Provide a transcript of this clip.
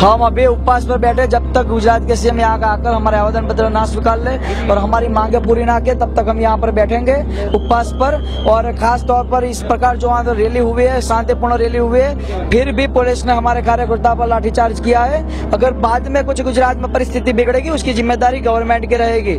हम अभी उपवास पर बैठे जब तक गुजरात के सीएम यहाँ आकर हमारे आवेदन पत्र ना स्वीकार ले और हमारी मांगे पूरी ना के तब तक हम यहाँ पर बैठेंगे उपवास पर। और खास तौर पर इस प्रकार जो वहाँ रैली हुई है, शांतिपूर्ण रैली हुई है, फिर भी पुलिस ने हमारे कार्यकर्ता पर लाठीचार्ज किया है। अगर बाद में कुछ गुजरात में परिस्थिति बिगड़ेगी, उसकी ज़िम्मेदारी गवर्नमेंट की रहेगी।